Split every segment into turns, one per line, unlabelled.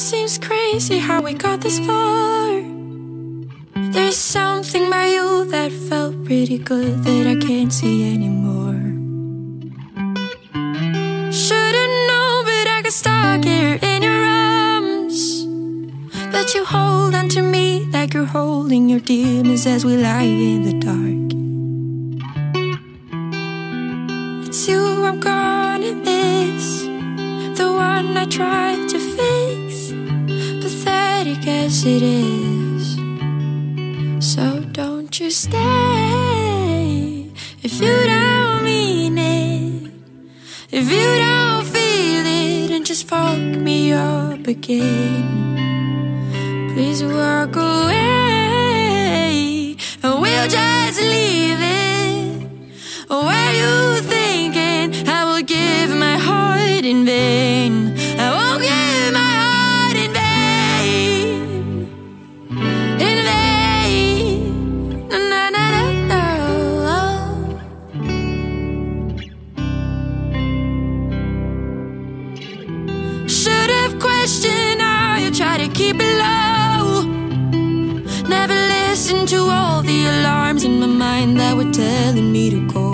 seems crazy how we got this far. There's something about you that felt pretty good that I can't see anymore. Should've known, but I got stuck here in your arms. But you hold on to me like you're holding your demons as we lie in the dark. It's you I'm gonna miss, one I tried to fix. Pathetic as it is. So don't you stay if you don't mean it. If you don't feel it, and just fuck me up again. Please walk away, and we'll just Have how you try to keep it low. Never listened to all the alarms in my mind that were telling me to go.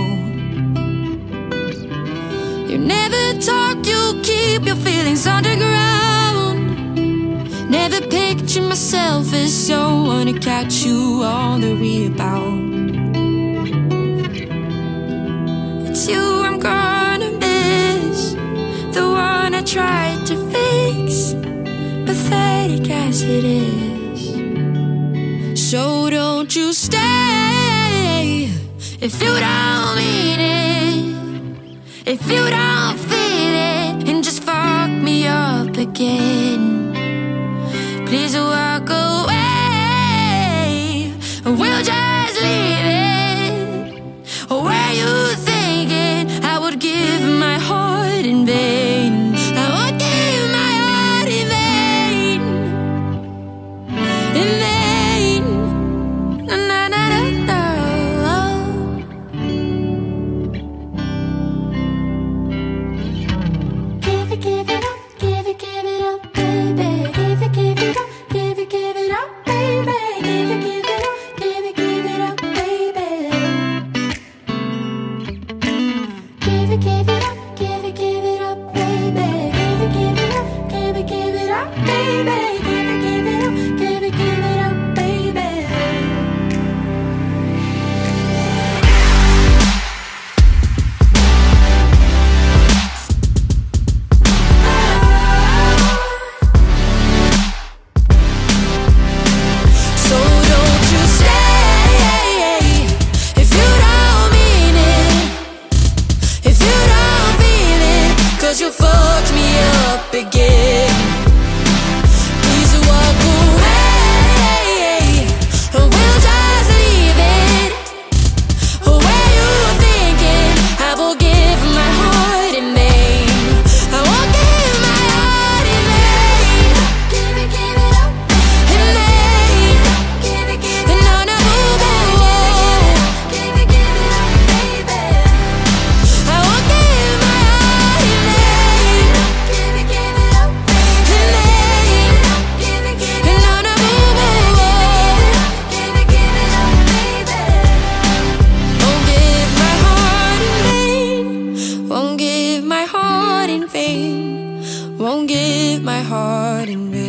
You never talk, you keep your feelings underground. Never picture myself as someone to catch you on the rebound. It's you I'm gonna miss, the one I tried fix, pathetic as it is. So don't you stay if you don't mean it. If you don't feel it, and just fuck me up again. Please walk away, and we'll just leave it. Where you thinking I would give my heart in vain? Give it, give it pain won't give my heart in vain.